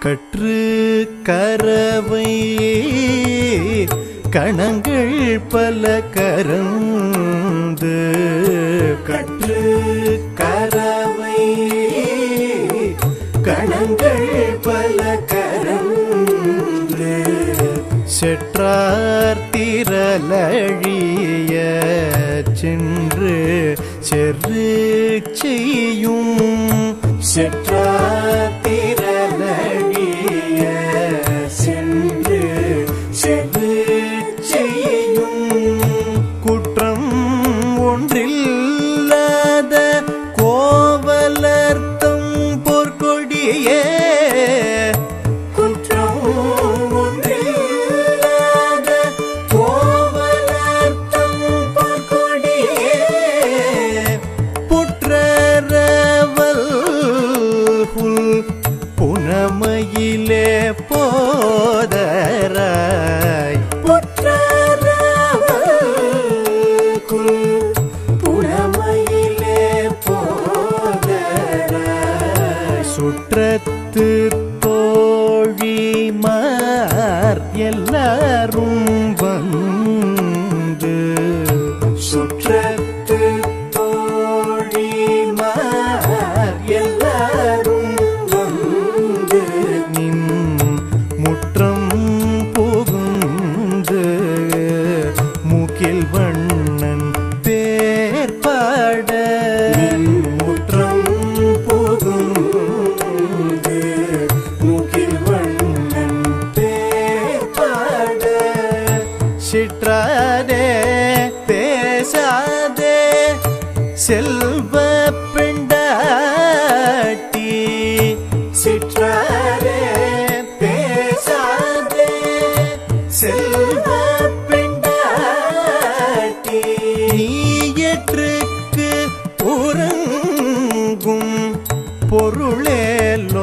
கற்று கரவை கணங்கள் பல கரந்து கற்று கரவை கணங்கள் பல கரந்து செற்றார் திரளழிய சென்று செரு செய்யும். செற்றார் ஒன்றில்லாத கோவலர்த்தம் பொற்கொடியே. குற்றம் புற்றரவல் புல் புனமையிலே சுற்றத்து தோழிமார் எல்லாரும் பொருளேலோரெம்